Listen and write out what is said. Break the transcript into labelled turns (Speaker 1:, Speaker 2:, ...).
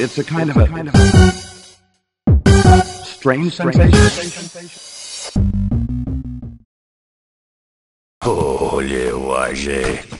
Speaker 1: it's a kind of a kind of strange sensation.
Speaker 2: Olhe, Wajé.